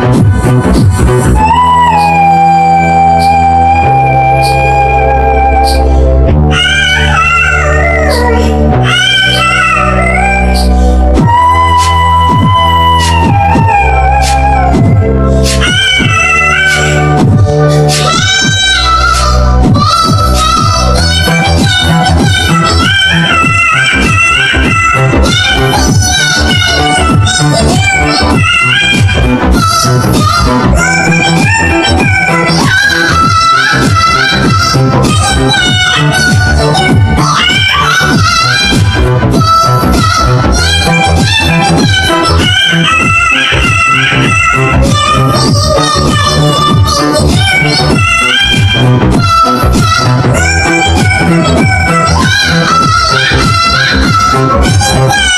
Thank you. Thank